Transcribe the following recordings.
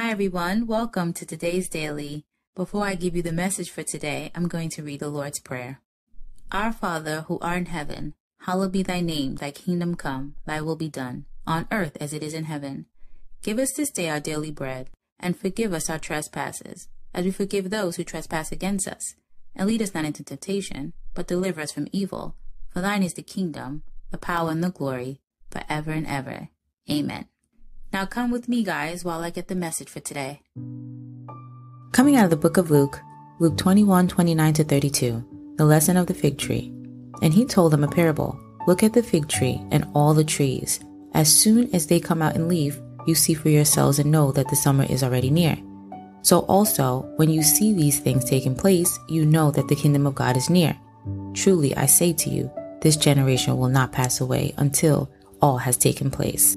Hi, everyone. Welcome to today's daily. Before I give you the message for today, I'm going to read the Lord's Prayer. Our Father, who art in heaven, hallowed be thy name, thy kingdom come, thy will be done, on earth as it is in heaven. Give us this day our daily bread, and forgive us our trespasses, as we forgive those who trespass against us. And lead us not into temptation, but deliver us from evil. For thine is the kingdom, the power, and the glory, forever and ever. Amen. Now come with me, guys, while I get the message for today. Coming out of the book of Luke, Luke 21 29 to 32, the lesson of the fig tree. And he told them a parable Look at the fig tree and all the trees. As soon as they come out in leaf, you see for yourselves and know that the summer is already near. So also, when you see these things taking place, you know that the kingdom of God is near. Truly, I say to you, this generation will not pass away until all has taken place.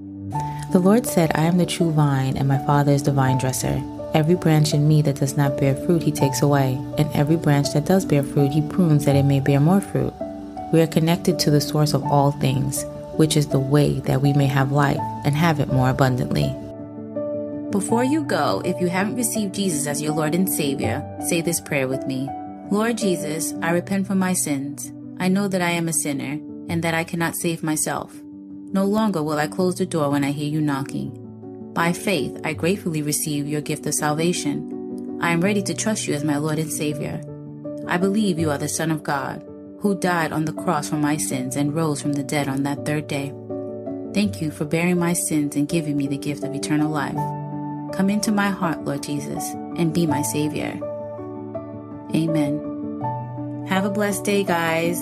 The Lord said, I am the true vine, and my Father is the vine dresser. Every branch in me that does not bear fruit, he takes away, and every branch that does bear fruit, he prunes that it may bear more fruit. We are connected to the source of all things, which is the way that we may have life and have it more abundantly. Before you go, if you haven't received Jesus as your Lord and Savior, say this prayer with me. Lord Jesus, I repent for my sins. I know that I am a sinner and that I cannot save myself. No longer will I close the door when I hear you knocking. By faith, I gratefully receive your gift of salvation. I am ready to trust you as my Lord and Savior. I believe you are the Son of God, who died on the cross for my sins and rose from the dead on that third day. Thank you for bearing my sins and giving me the gift of eternal life. Come into my heart, Lord Jesus, and be my Savior. Amen. Have a blessed day, guys.